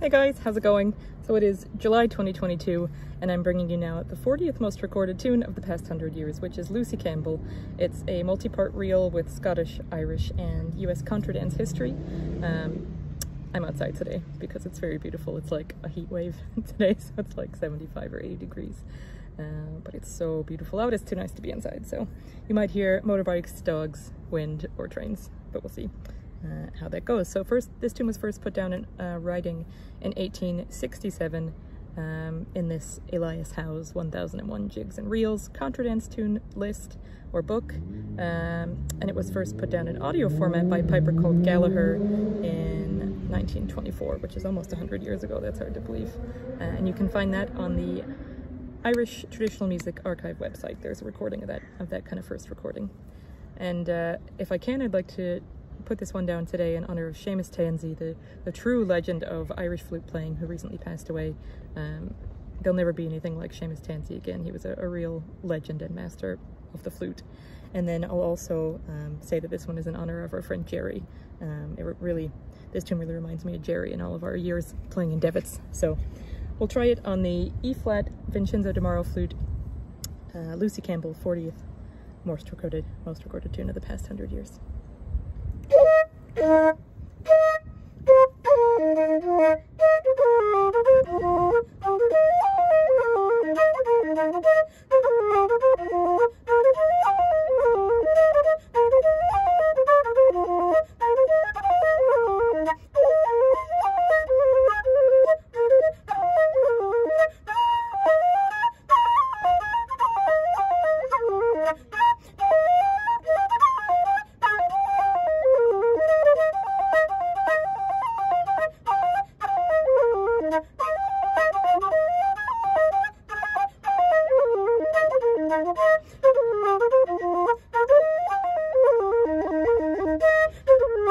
Hey guys, how's it going? So it is July 2022 and I'm bringing you now the 40th most recorded tune of the past 100 years, which is Lucy Campbell. It's a multi-part reel with Scottish, Irish and US contra dance history. Um, I'm outside today because it's very beautiful. It's like a heat wave today, so it's like 75 or 80 degrees. Uh, but it's so beautiful out, it's too nice to be inside. So you might hear motorbikes, dogs, wind, or trains, but we'll see uh, how that goes. So first, this tune was first put down in uh, writing in 1867 um, in this Elias Howe's 1001 Jigs and Reels Contradance tune list or book. Um, and it was first put down in audio format by Piper called Gallagher in 1924, which is almost 100 years ago. That's hard to believe. Uh, and you can find that on the Irish Traditional Music Archive website. There's a recording of that, of that kind of first recording. And uh, if I can, I'd like to put this one down today in honor of Seamus Tansey, the, the true legend of Irish flute playing who recently passed away. Um, there'll never be anything like Seamus Tansey again. He was a, a, real legend and master of the flute. And then I'll also um, say that this one is in honor of our friend Jerry. Um, it really, this tune really reminds me of Jerry and all of our years playing in Devitts. So we'll try it on the E-flat Vincenzo DeMauro flute, uh, Lucy Campbell 40th most recorded, most recorded tune of the past hundred years. Yeah.